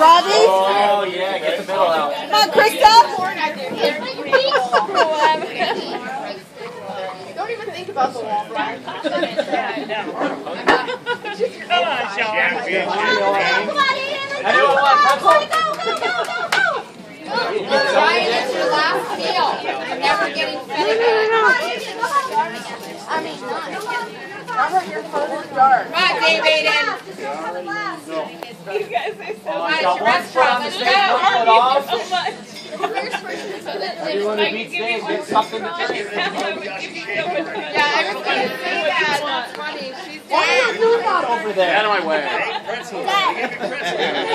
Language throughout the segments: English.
on, Robbie. Oh, yeah, get the middle out. Come on, Krista. Don't even think about the wall, Brian. Come on, Sean. Anyone want pretzel? Brian, it's your last meal. You're never getting fed again. I mean, none. Come on, Dave. You guys are so it so much. Everyone who beats Dave gets something to drink. I would give you so much money. Yeah, everybody say that. That's funny. She's you over there? Out of my way.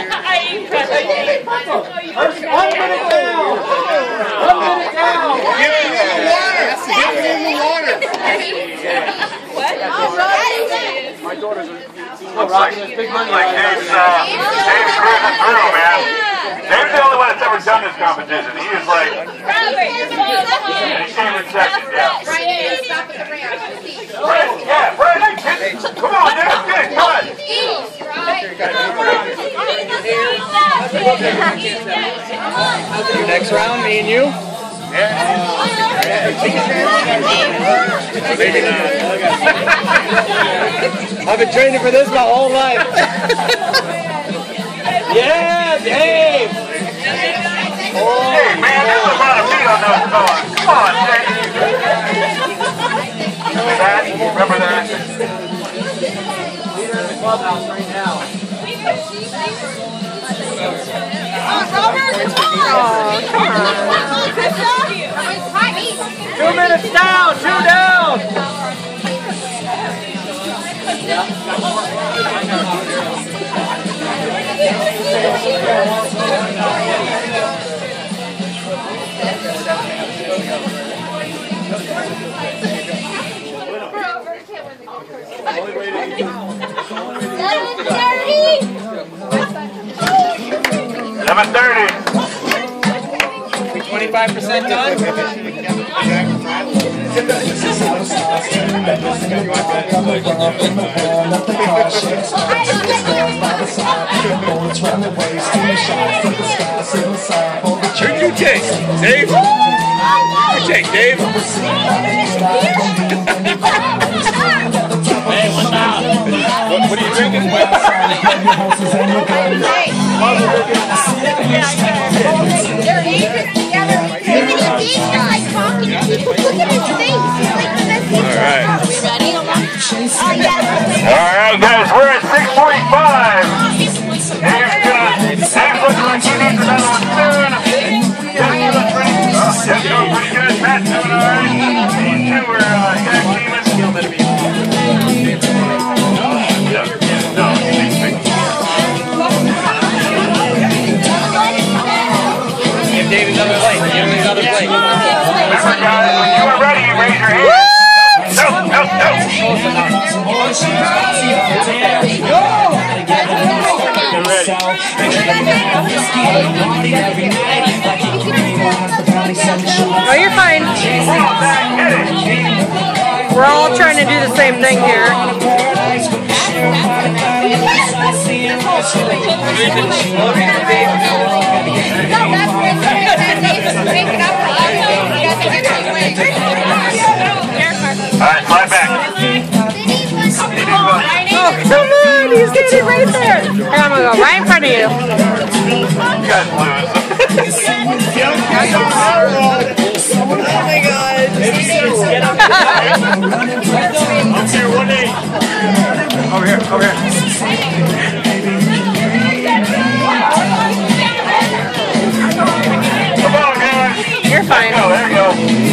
I eat pretzel. First, one minute down. One minute down. Give me the water. Give me the water. What? My daughters are. Looks like, looks like Dave's, uh, Dave's cruising through, man. Dave's the only one that's ever done this competition. He is like, Robert, you're so he came in second, yeah. Brian, stop at the ramp. Fred, yeah, Fred, get- come on, Dave, get it, come on. Eat, right? Your next round, me and you? Maybe not. I've been training for this my whole life. yeah, Dave! Hey, man, there's a lot of meat on those dogs. Come on, Dave. Remember that? Remember that? Leader in the clubhouse right now. Robert, come on. Come on, Krista. Two minutes down, two down. Seven thirty. 25% done? Who'd you take? Dave? You take Dave? Hey, what's up? What, what are you drinking? They're he's just like talking to people, look at his face. He's like the best. All right. Are we ready? Oh, yes. Guys, when you are ready, raise your hand. No, no, no. Oh, you're fine. We're all trying to do the same thing here. Are getting away. All right, slide back. Oh, come on. He's getting right there. Here, I'm to go right in front of you. You guys lose. I'm here, one eight. Over here, over here. Come on, guys. You're fine. Go, there you go.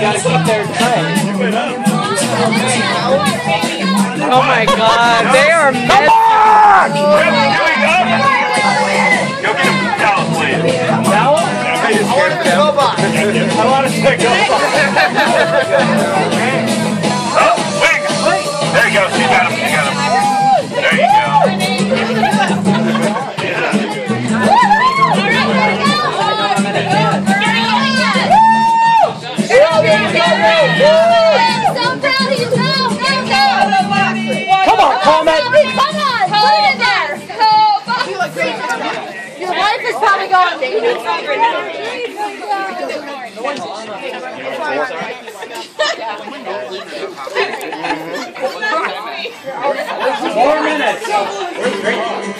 Gotta keep their tray. Oh my god, they are Come on! Going up! Go get him some towels, please. Towel? I want to go by. I want to take a going. Four minutes.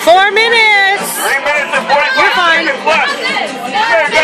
Four minutes. Three minutes and 45 seconds left.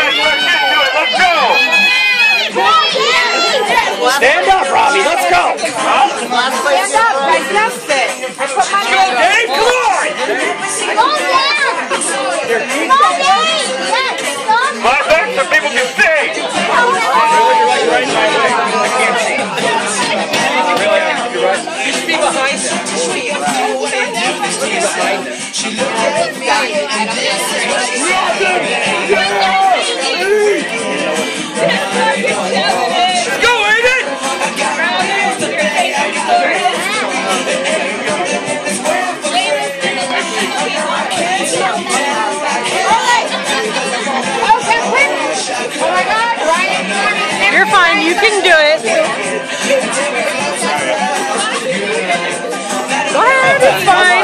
You can do it. Go ahead. It's fine.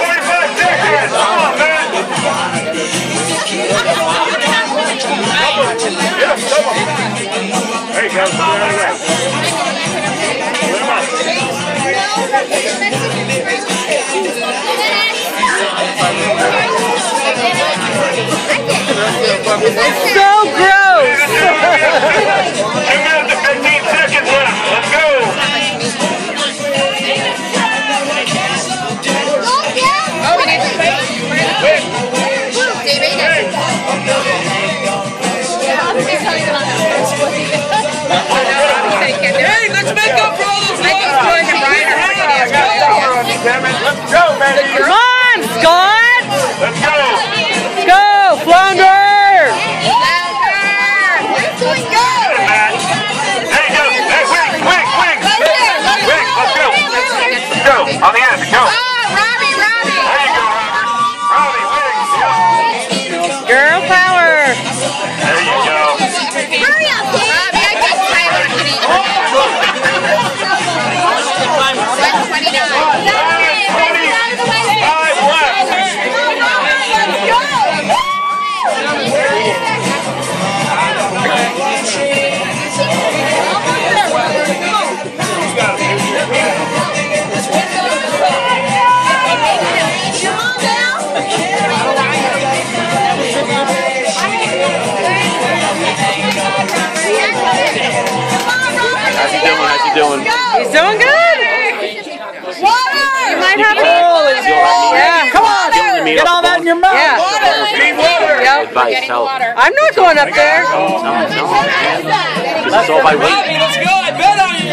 Forty-five seconds. Come on, man. Yeah, come on. There you go. Up. So gross. Two minutes and 15 seconds left. Let's go. Oh, we need to wait. Hey, let's make up for all those lost. Damn it. Let's go, baby. Come on, Scott. He's doing good. Water. You might have to. Yeah. Come on. Get all that in your mouth. Yeah. Need water. Yep. Advice, help. I'm not going up there. No, no. So if I wait, Let's go. I bet on you.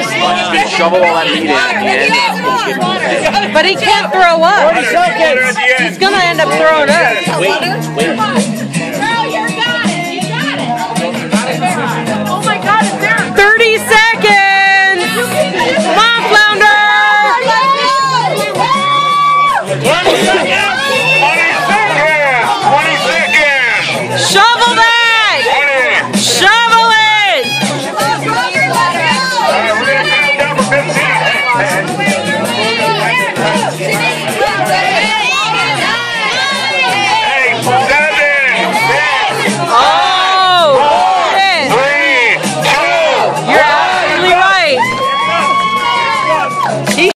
just shovel all that meat in and But he can't throw up. Water at the end. He's gonna end up throwing up. wait, wait.